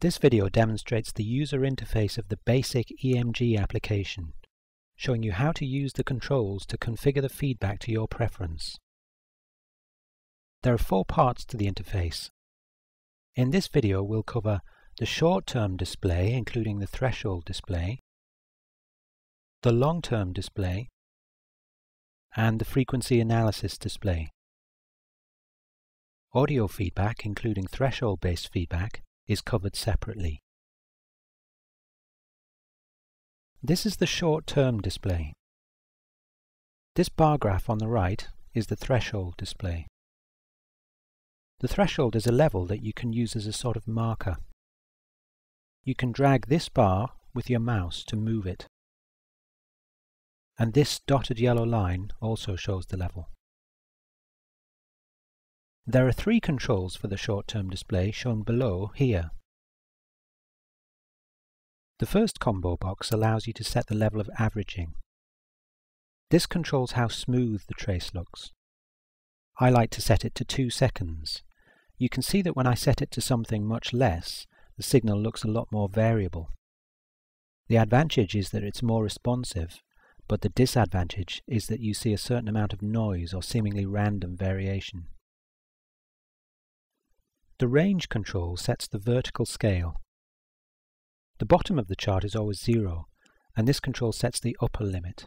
This video demonstrates the user interface of the basic EMG application, showing you how to use the controls to configure the feedback to your preference. There are four parts to the interface. In this video we'll cover the short-term display including the threshold display, the long-term display, and the frequency analysis display. Audio feedback including threshold-based feedback is covered separately. This is the short-term display. This bar graph on the right is the threshold display. The threshold is a level that you can use as a sort of marker. You can drag this bar with your mouse to move it. And this dotted yellow line also shows the level. There are three controls for the short-term display shown below here. The first combo box allows you to set the level of averaging. This controls how smooth the trace looks. I like to set it to 2 seconds. You can see that when I set it to something much less, the signal looks a lot more variable. The advantage is that it's more responsive, but the disadvantage is that you see a certain amount of noise or seemingly random variation. The range control sets the vertical scale. The bottom of the chart is always zero, and this control sets the upper limit.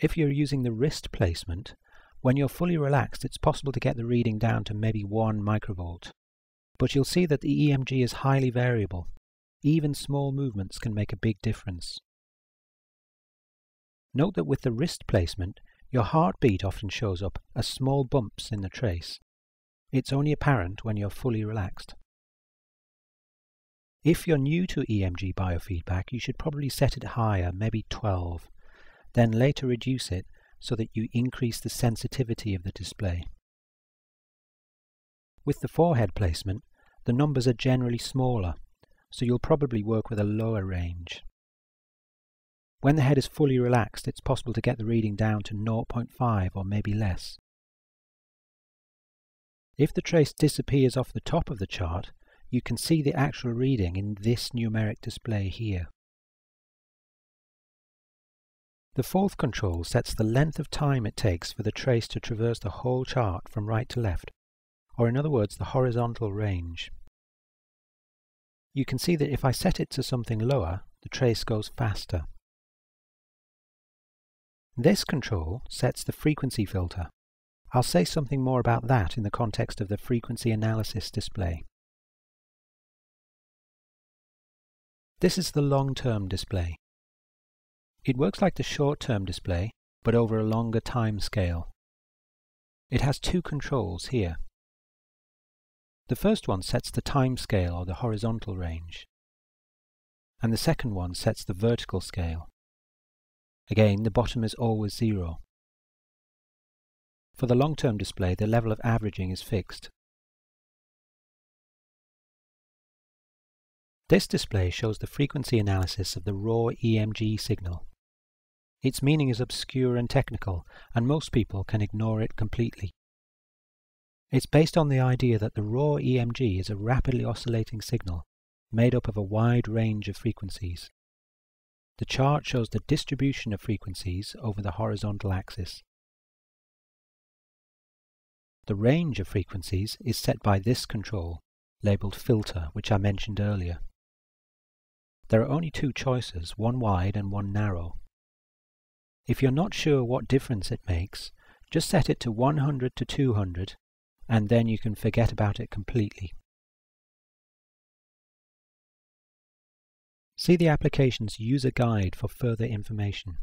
If you're using the wrist placement, when you're fully relaxed it's possible to get the reading down to maybe 1 microvolt. But you'll see that the EMG is highly variable. Even small movements can make a big difference. Note that with the wrist placement, your heartbeat often shows up as small bumps in the trace. It's only apparent when you're fully relaxed. If you're new to EMG biofeedback, you should probably set it higher, maybe 12, then later reduce it so that you increase the sensitivity of the display. With the forehead placement, the numbers are generally smaller, so you'll probably work with a lower range. When the head is fully relaxed, it's possible to get the reading down to 0.5 or maybe less. If the trace disappears off the top of the chart, you can see the actual reading in this numeric display here. The fourth control sets the length of time it takes for the trace to traverse the whole chart from right to left, or in other words the horizontal range. You can see that if I set it to something lower, the trace goes faster. This control sets the frequency filter, I'll say something more about that in the context of the frequency analysis display. This is the long-term display. It works like the short-term display, but over a longer time scale. It has two controls here. The first one sets the time scale or the horizontal range, and the second one sets the vertical scale. Again, the bottom is always zero. For the long-term display, the level of averaging is fixed. This display shows the frequency analysis of the raw EMG signal. Its meaning is obscure and technical, and most people can ignore it completely. It's based on the idea that the raw EMG is a rapidly oscillating signal made up of a wide range of frequencies. The chart shows the distribution of frequencies over the horizontal axis. The range of frequencies is set by this control, labelled filter, which I mentioned earlier. There are only two choices, one wide and one narrow. If you're not sure what difference it makes, just set it to 100 to 200 and then you can forget about it completely. See the application's user guide for further information.